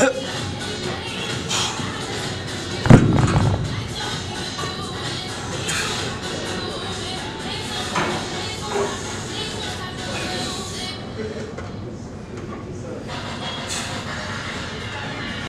えっ。